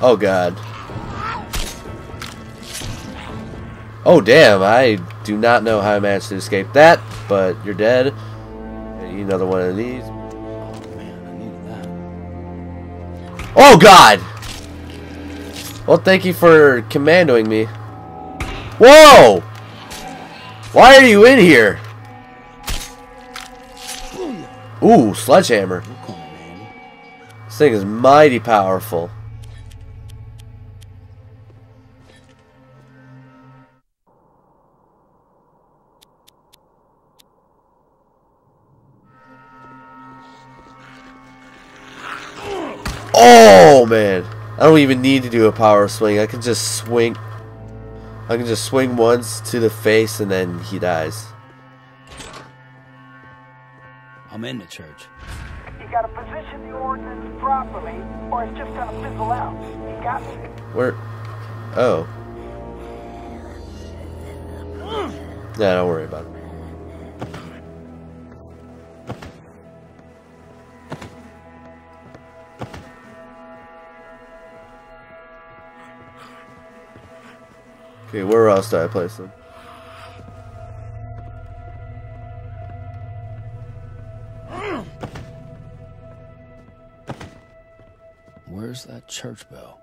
Oh god. Oh damn, I do not know how I managed to escape that, but you're dead. I need another one of these. Oh man, I needed that. Oh god! Well, thank you for commandoing me. Whoa! Why are you in here? Ooh, sledgehammer. This thing is mighty powerful. Oh man, I don't even need to do a power swing. I can just swing. I can just swing once to the face and then he dies. I'm in the church. You gotta position the ordinance properly, or it's just gonna fizzle out. You got me? Where? Oh. Yeah, don't worry about it. Okay, where else do I place them? Where's that church bell?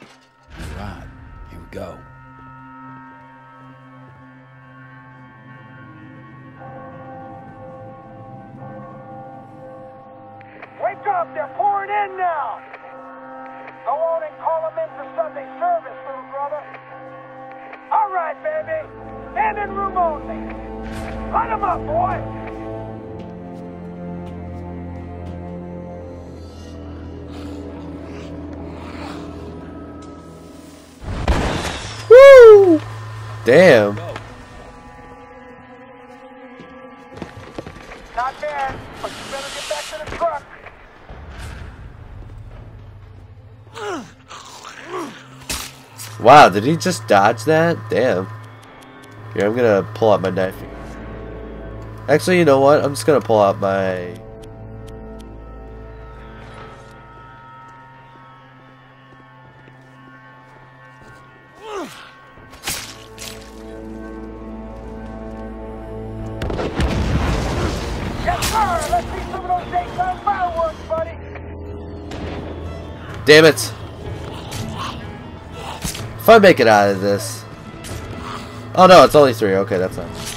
All right, here we go. Wake up! They're pouring in now! Go on and in for Sunday service, little brother. All right, baby. Standing room only. Light 'em up, boy. Woo! Damn. Not bad, but you better get back to the truck. Wow, did he just dodge that? Damn. Here, I'm gonna pull out my knife. Actually, you know what? I'm just gonna pull out my... Damn sir. If I make it out of this... Oh no, it's only three. Okay, that's not...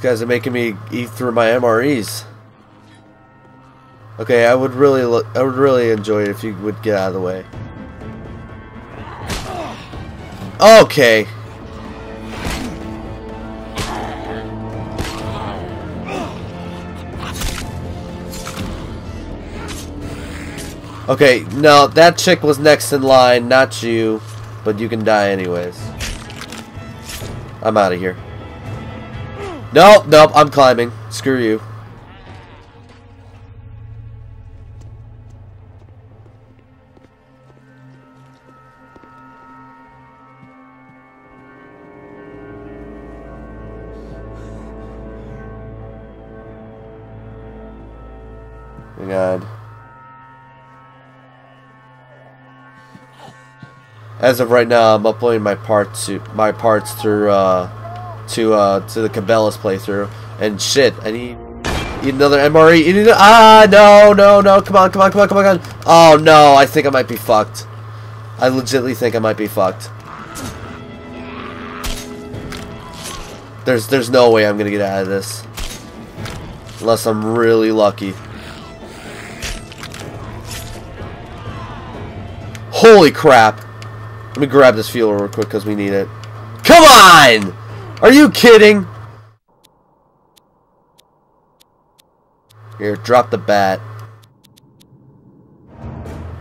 These guys are making me eat through my MREs. Okay, I would really, I would really enjoy it if you would get out of the way. Okay. Okay, no, that chick was next in line, not you. But you can die anyways. I'm out of here. Nope, nope, I'm climbing. Screw you. My god. As of right now, I'm uploading my parts to my parts through uh to uh to the Cabela's playthrough. And shit, I need, need another MRE. Need ah no no no come on come on come on come on come on. Oh no, I think I might be fucked. I legitimately think I might be fucked. There's there's no way I'm gonna get out of this. Unless I'm really lucky. Holy crap. Let me grab this fuel real quick because we need it. Come on! Are you kidding? Here, drop the bat.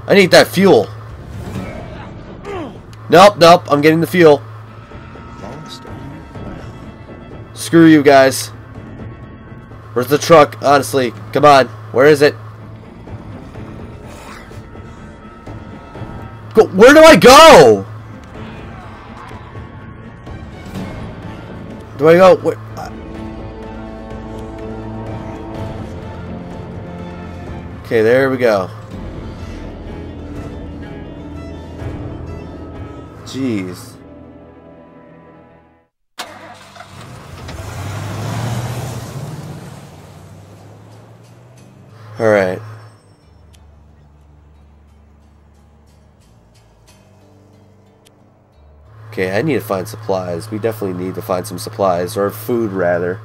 I need that fuel. Nope, nope, I'm getting the fuel. Screw you guys. Where's the truck? Honestly, come on. Where is it? Go, where do I go? Do I go? Uh, okay, there we go. Jeez. Alright. Okay, I need to find supplies. We definitely need to find some supplies, or food rather.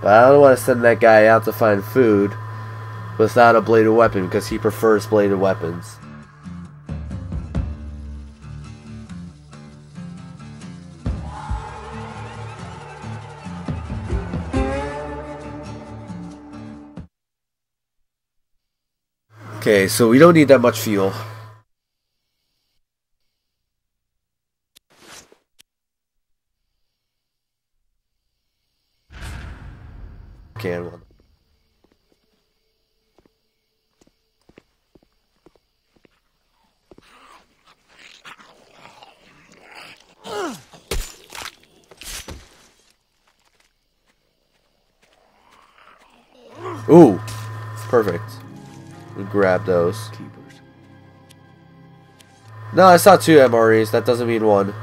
But I don't want to send that guy out to find food without a bladed weapon, because he prefers bladed weapons. Okay, so we don't need that much fuel. Can one. Ooh, perfect. We grab those. No, I saw two MREs. That doesn't mean one.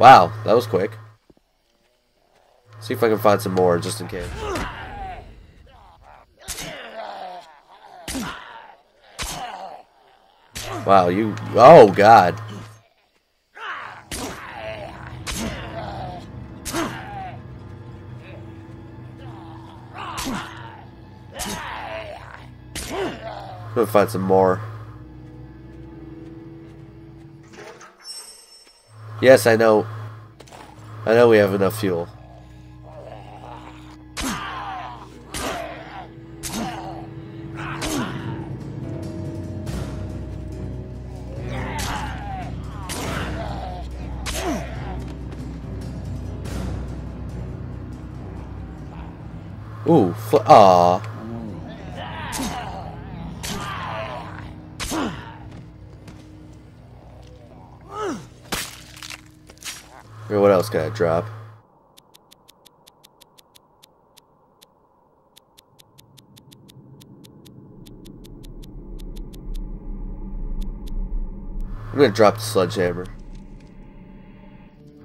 Wow, that was quick. See if I can find some more, just in case. Wow, you... Oh, God. Gonna find some more. Yes, I know. I know we have enough fuel. Ooh, aw. What else can I drop? I'm gonna drop the sledgehammer.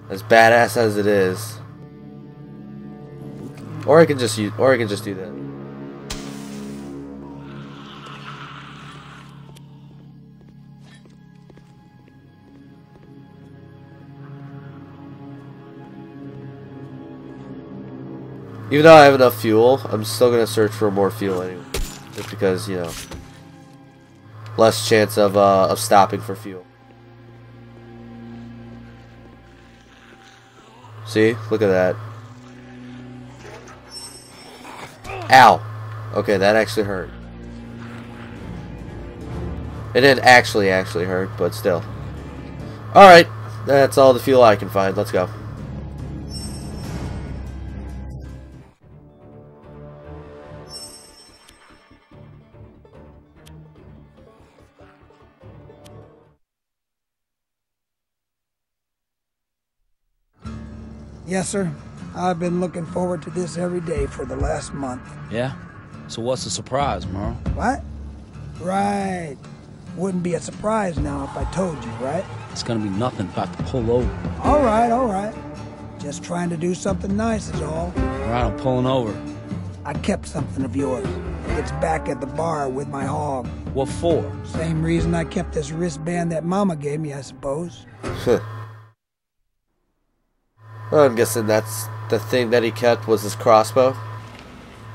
As badass as it is. Or I can just use or I can just do that. Even though I have enough fuel, I'm still gonna search for more fuel anyway. Just because, you know, less chance of uh, of stopping for fuel. See? Look at that. Ow! Okay, that actually hurt. It didn't actually actually hurt, but still. Alright, that's all the fuel I can find. Let's go. Yes, sir. I've been looking forward to this every day for the last month. Yeah? So what's the surprise, Merle? What? Right. Wouldn't be a surprise now if I told you, right? It's gonna be nothing if I have to pull over. All right, all right. Just trying to do something nice is all. Alright, I'm pulling over. I kept something of yours. It's back at the bar with my hog. What for? Same reason I kept this wristband that Mama gave me, I suppose. I'm guessing that's the thing that he kept was his crossbow.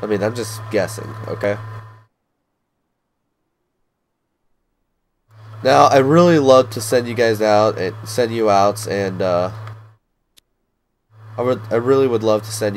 I mean, I'm just guessing, okay? Now, I really love to send you guys out and send you out and uh I would I really would love to send